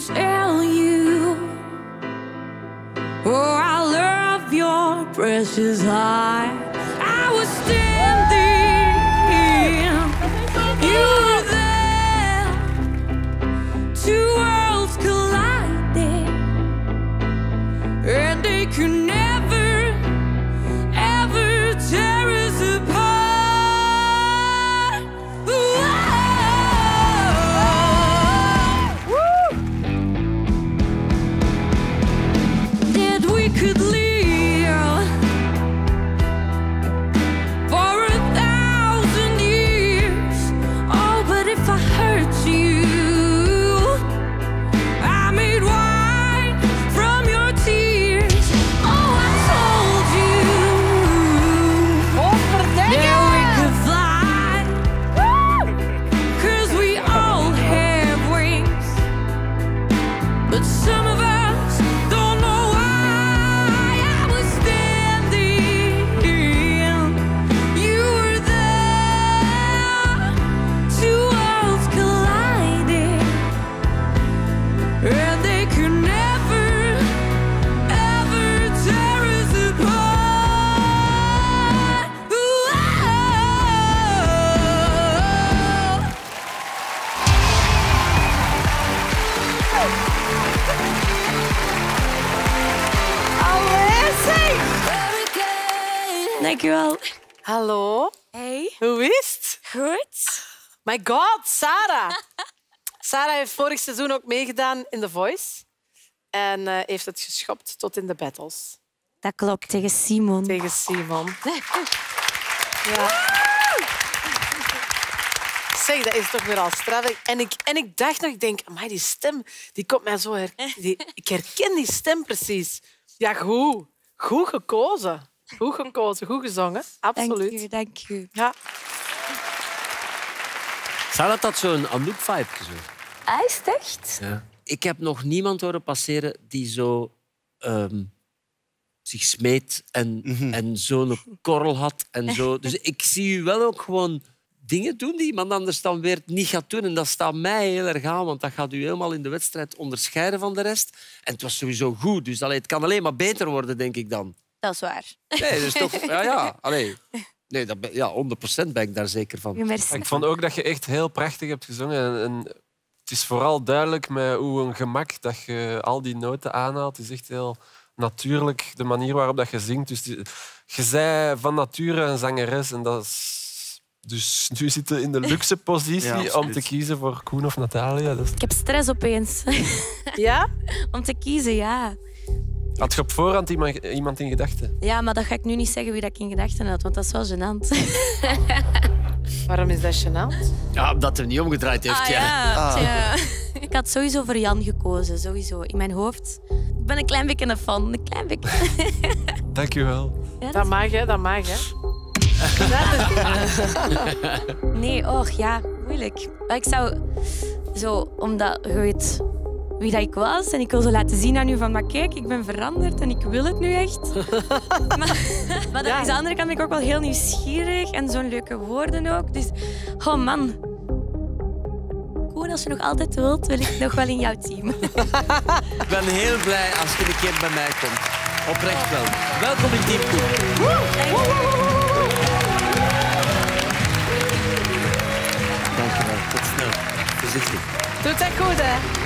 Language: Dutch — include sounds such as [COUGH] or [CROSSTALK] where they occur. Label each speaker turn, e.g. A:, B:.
A: tell you. Oh, I love your precious heart. I was standing, you were there. Two worlds collided, and they could Dankjewel.
B: Hallo,
A: Hey,
B: hoe is het?
A: goed.
B: My god, Sarah. [LAUGHS] Sarah heeft vorig seizoen ook meegedaan in The Voice. En eh, heeft het geschopt tot in de battles
A: Dat klopt, tegen Simon.
B: tegen Simon. [LAUGHS] Ja. Zeg, dat is toch weer al straf. En ik, en ik dacht nog, ik denk, amai, die stem, die komt mij zo her... [LAUGHS] Die, ik herken die stem precies. Ja, goed. Goed gekozen. Goed gekozen, goed gezongen.
A: Dank
B: Absoluut.
A: u, dank u.
B: Ja.
C: Sarah had zo'n Anouk-vibe. Zo.
A: Ah, is echt?
C: Ja. Ik heb nog niemand horen passeren die zo ehm, zich smeet en, en zo'n korrel had. En zo. [LAUGHS] Dus ik zie u wel ook gewoon dingen doen die iemand anders dan weer niet gaat doen. En dat staat mij heel erg aan, want dat gaat u helemaal in de wedstrijd onderscheiden van de rest. En het was sowieso goed, dus allee, het kan alleen maar beter worden, denk ik dan.
A: Dat is waar.
C: Nee, dus toch... [LAUGHS] Ja, ja. Allee. Nee, dat ben, ja, 100% ben ik daar zeker van.
A: Merci.
D: Ik vond ook dat je echt heel prachtig hebt gezongen. En, en het is vooral duidelijk met hoe een gemak dat je al die noten aanhaalt. Het is echt heel natuurlijk, de manier waarop dat je zingt. Dus die- je zei van nature een zangeres. En dat is... Dus nu zitten we in de luxe [LAUGHS] positie
C: Ja,
D: om te kiezen voor Koen of Natalia. Dat is-
A: Ik heb stress opeens.
B: Ja? [LAUGHS]
A: Om te kiezen, ja.
D: Had je op voorhand iemand, iemand in gedachten?
A: Ja, maar dat ga ik nu niet zeggen wie dat ik in gedachten had, want dat is wel gênant. [LAUGHS]
B: Waarom is dat gênant?
C: Ja, omdat hij niet omgedraaid heeft.
A: Ah,
C: ja.
A: ja. tja. Ik had sowieso voor Jan gekozen, sowieso. In mijn hoofd. Ik ben een klein beetje een fan, een klein beetje. [LAUGHS]
D: Dank je wel.
A: Ja, dat
B: Dat mag, hè? Dat mag, hè? [LAUGHS]
A: Nee, och ja, moeilijk. Maar ik zou zo, omdat je weet wie dat ik was. En ik wil ze laten zien aan u van, maar kijk, ik ben veranderd en ik wil het nu echt. [LAUGHS] maar, maar aan de andere kant ben ik ook wel heel nieuwsgierig en zo'n leuke woorden ook. Dus, oh man. Koen, als je nog altijd wilt, wil ik nog wel in jouw team. [LAUGHS]
C: ik ben heel blij als je een keer bij mij komt. Oprecht wel. Welkom in Team Koen.
A: Dankjewel. Tot snel. Voorzichtig. Doet het goed, hè?